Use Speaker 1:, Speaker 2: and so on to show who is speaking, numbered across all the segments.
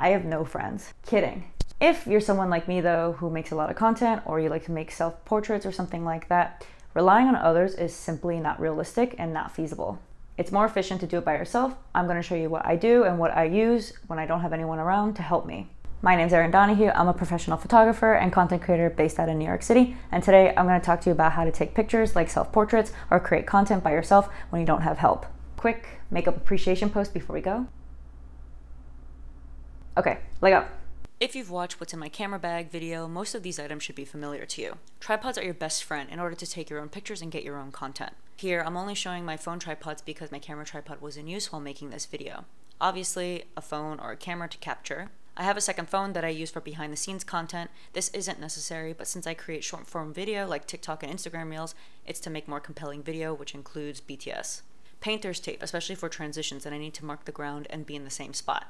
Speaker 1: I have no friends. Kidding. If you're someone like me though, who makes a lot of content or you like to make self portraits or something like that, relying on others is simply not realistic and not feasible. It's more efficient to do it by yourself. I'm going to show you what I do and what I use when I don't have anyone around to help me. My name is Erin Donahue. I'm a professional photographer and content creator based out of New York City. And today I'm going to talk to you about how to take pictures like self portraits or create content by yourself when you don't have help. Quick makeup appreciation post before we go. Okay, leg up.
Speaker 2: If you've watched What's in My Camera Bag video, most of these items should be familiar to you. Tripods are your best friend in order to take your own pictures and get your own content. Here, I'm only showing my phone tripods because my camera tripod was in use while making this video. Obviously, a phone or a camera to capture. I have a second phone that I use for behind the scenes content. This isn't necessary, but since I create short form video like TikTok and Instagram Reels, it's to make more compelling video, which includes BTS. Painter's tape, especially for transitions and I need to mark the ground and be in the same spot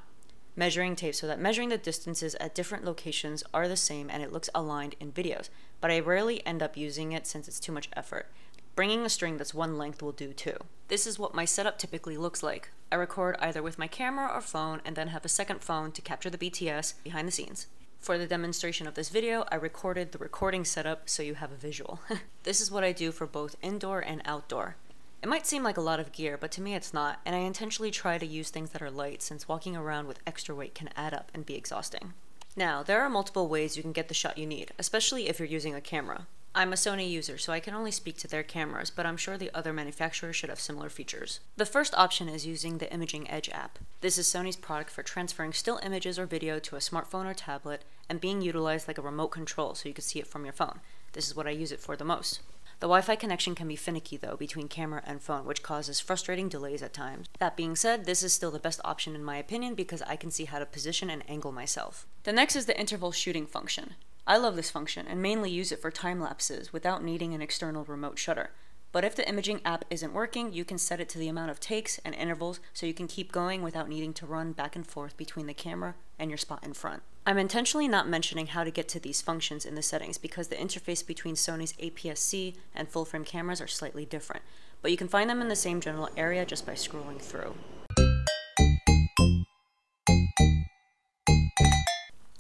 Speaker 2: measuring tape so that measuring the distances at different locations are the same and it looks aligned in videos, but I rarely end up using it since it's too much effort. Bringing a string that's one length will do too. This is what my setup typically looks like. I record either with my camera or phone and then have a second phone to capture the BTS behind the scenes. For the demonstration of this video, I recorded the recording setup so you have a visual. this is what I do for both indoor and outdoor. It might seem like a lot of gear, but to me it's not, and I intentionally try to use things that are light since walking around with extra weight can add up and be exhausting. Now, there are multiple ways you can get the shot you need, especially if you're using a camera. I'm a Sony user, so I can only speak to their cameras, but I'm sure the other manufacturers should have similar features. The first option is using the Imaging Edge app. This is Sony's product for transferring still images or video to a smartphone or tablet and being utilized like a remote control so you can see it from your phone. This is what I use it for the most. The Wi-Fi connection can be finicky though between camera and phone, which causes frustrating delays at times. That being said, this is still the best option in my opinion because I can see how to position and angle myself. The next is the interval shooting function. I love this function and mainly use it for time lapses without needing an external remote shutter. But if the imaging app isn't working, you can set it to the amount of takes and intervals so you can keep going without needing to run back and forth between the camera and your spot in front. I'm intentionally not mentioning how to get to these functions in the settings because the interface between Sony's APS-C and full-frame cameras are slightly different, but you can find them in the same general area just by scrolling through.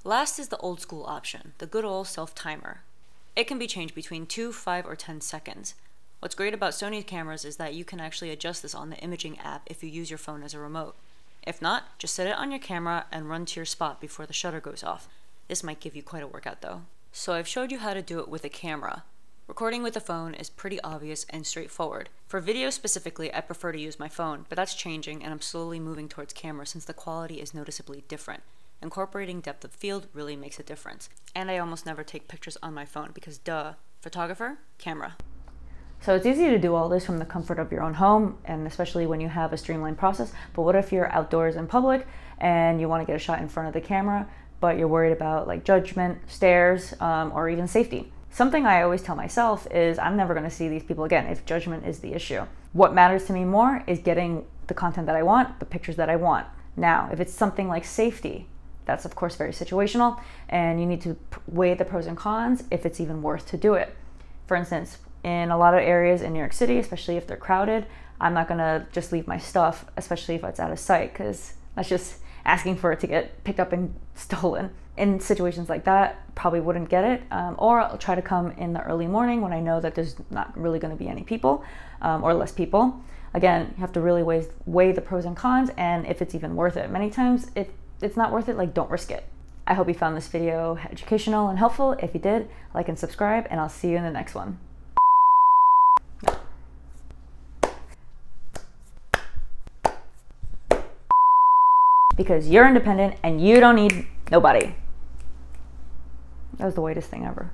Speaker 2: Last is the old school option, the good old self-timer. It can be changed between 2, 5, or 10 seconds. What's great about Sony cameras is that you can actually adjust this on the imaging app if you use your phone as a remote. If not, just set it on your camera and run to your spot before the shutter goes off. This might give you quite a workout though. So I've showed you how to do it with a camera. Recording with a phone is pretty obvious and straightforward. For video specifically, I prefer to use my phone, but that's changing and I'm slowly moving towards camera since the quality is noticeably different. Incorporating depth of field really makes a difference. And I almost never take pictures on my phone because duh, photographer, camera.
Speaker 1: So it's easy to do all this from the comfort of your own home, and especially when you have a streamlined process. But what if you're outdoors in public and you want to get a shot in front of the camera, but you're worried about like judgment, stares, um, or even safety? Something I always tell myself is I'm never going to see these people again if judgment is the issue. What matters to me more is getting the content that I want, the pictures that I want. Now, if it's something like safety, that's of course very situational, and you need to weigh the pros and cons if it's even worth to do it. For instance, in a lot of areas in New York City, especially if they're crowded, I'm not gonna just leave my stuff, especially if it's out of sight, because that's just asking for it to get picked up and stolen. In situations like that, probably wouldn't get it, um, or I'll try to come in the early morning when I know that there's not really to be any people um, or less people. Again, you have to really weigh, weigh the pros and cons and if it's even worth it. Many times, if it's not worth it, like don't risk it. I hope you found this video educational and helpful. If you did, like and subscribe, and I'll see you in the next one. Because you're independent and you don't need nobody. That was the whitest thing ever.